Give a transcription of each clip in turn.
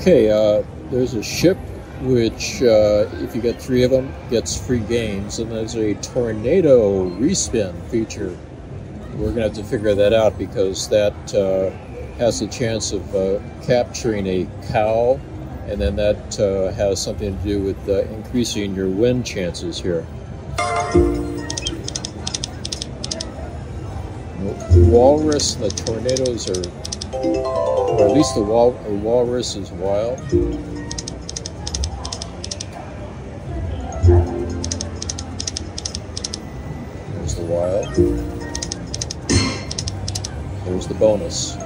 Okay, uh, there's a ship which, uh, if you get three of them, gets free games, and there's a tornado respin feature. We're going to have to figure that out because that uh, has a chance of uh, capturing a cow, and then that uh, has something to do with uh, increasing your win chances here. The walrus and the tornadoes are, or at least the wal a walrus is wild. There's the wild. There's the bonus.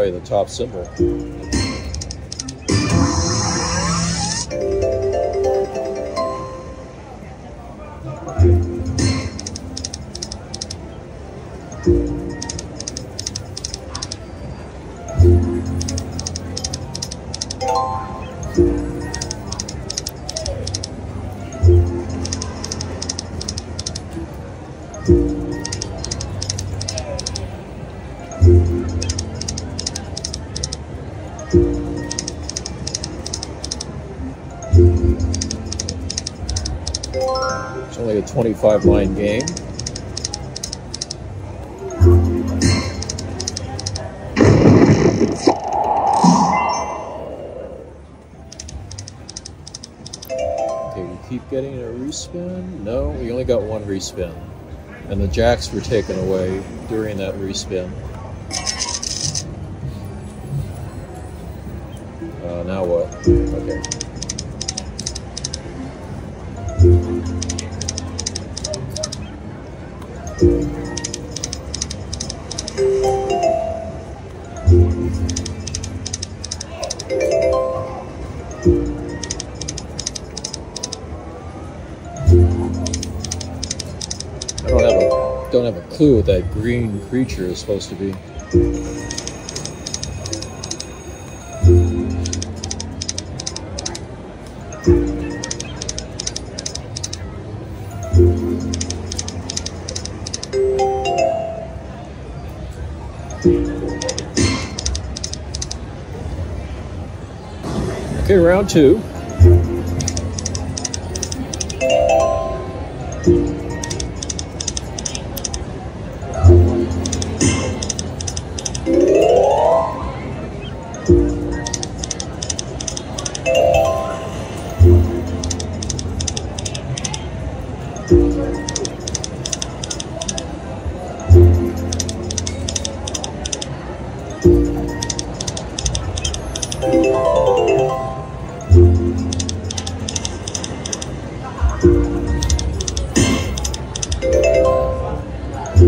Probably the top symbol. It's only a 25 line game. Okay, we keep getting a respin. No, we only got one respin. And the jacks were taken away during that respin. Uh, now what? Okay. Clue what that green creature is supposed to be. Okay, round two. Oh,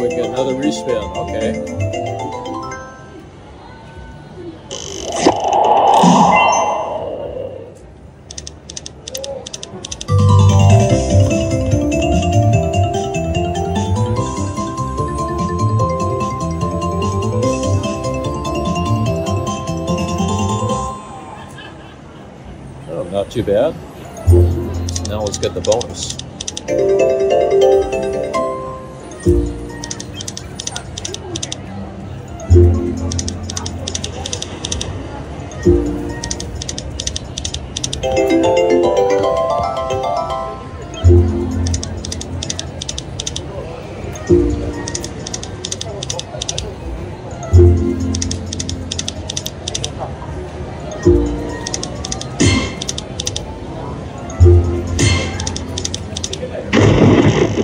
we got another respin. Okay. Too bad. Now let's get the bonus.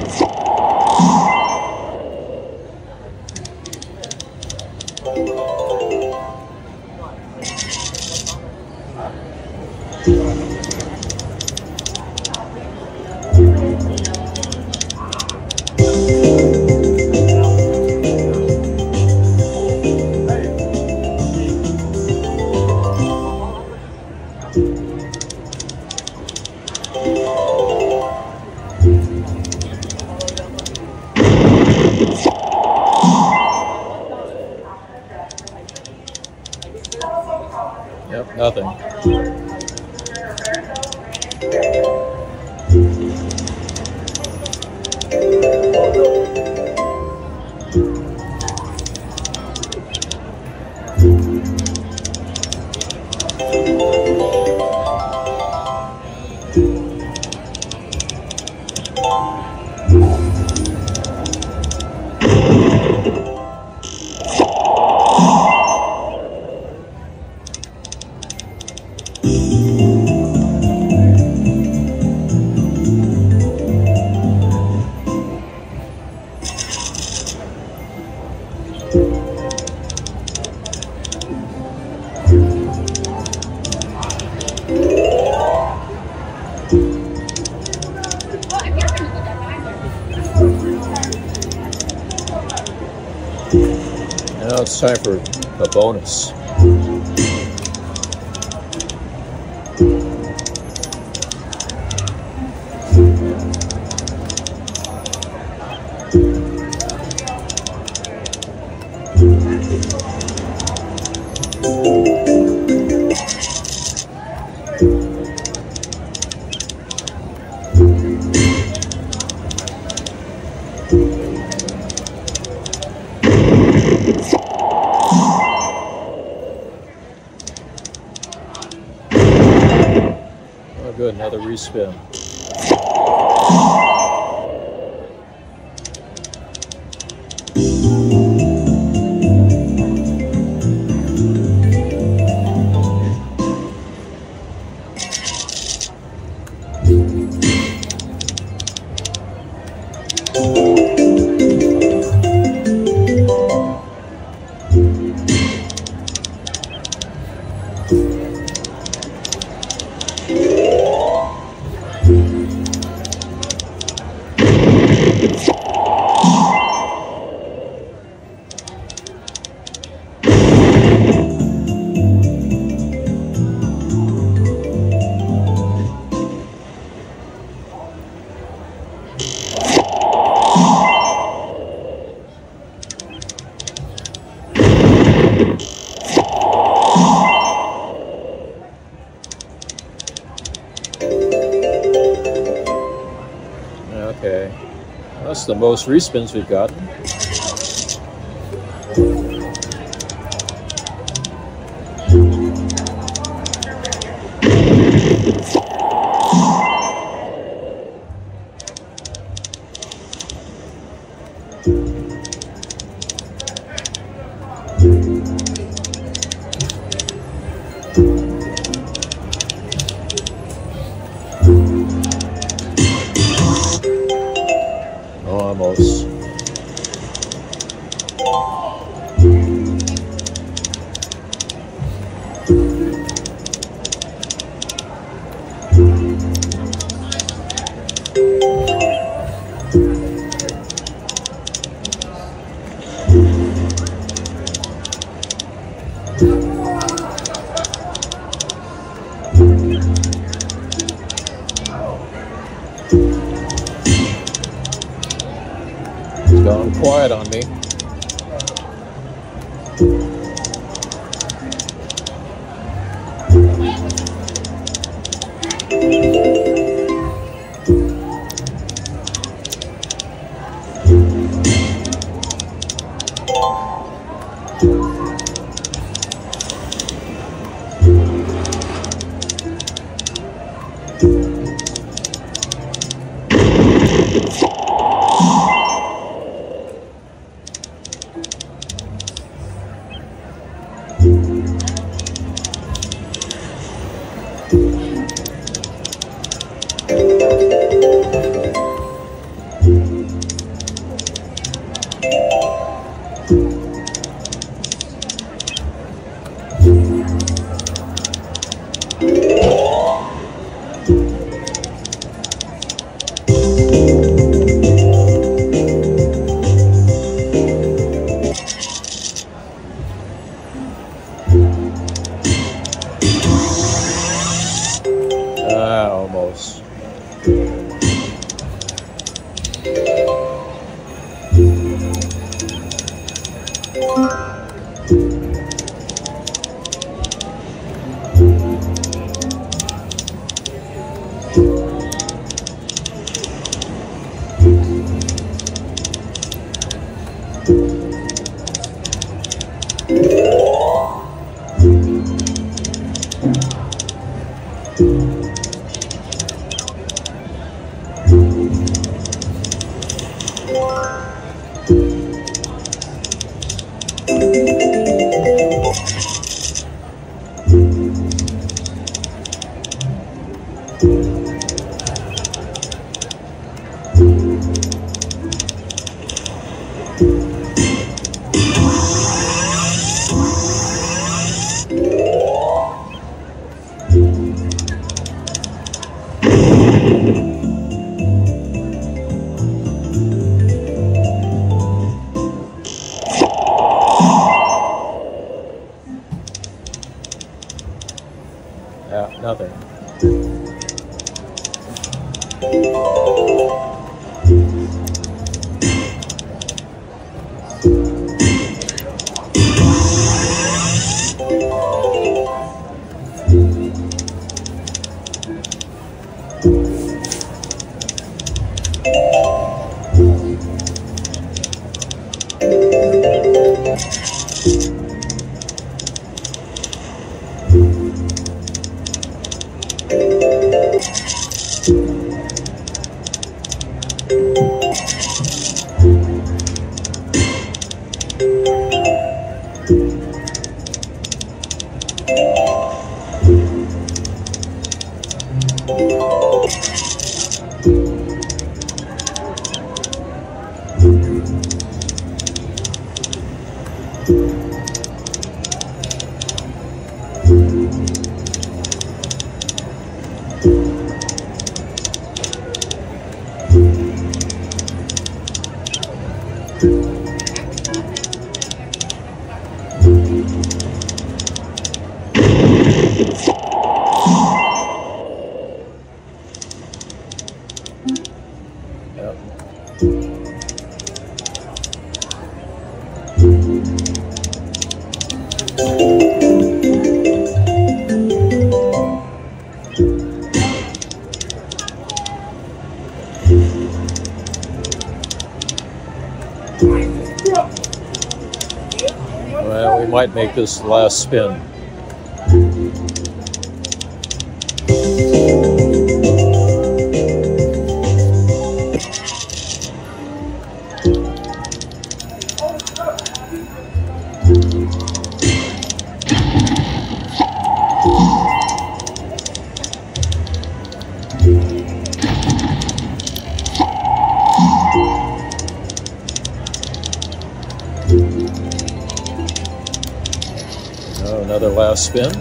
It's Now time for a bonus. Good, the most respins we've gotten. Oh, gone quiet on me. Nothing. Well, we might make this last spin. Spin.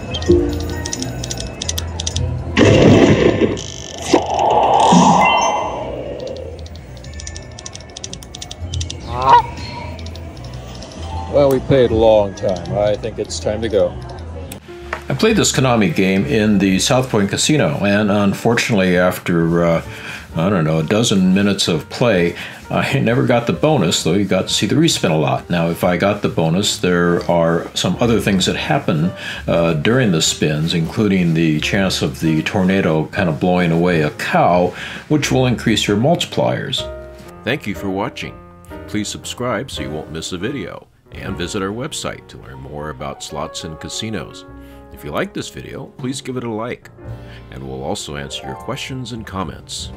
Well, we played a long time. I think it's time to go. I played this Konami game in the South Point Casino, and unfortunately, after uh, I don't know a dozen minutes of play, I never got the bonus. Though you got to see the respin a lot. Now, if I got the bonus, there are some other things that happen uh, during the spins, including the chance of the tornado kind of blowing away a cow, which will increase your multipliers. Thank you for watching. Please subscribe so you won't miss a video, and visit our website to learn more about slots and casinos. If you like this video, please give it a like, and we'll also answer your questions and comments.